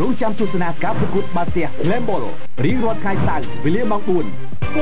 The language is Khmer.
រងចាំទស្សនាការប្រកួតបាល់ទះ Glamball រៀងរាល់ថ្ងៃសៅរ៍វេលាម៉ោង4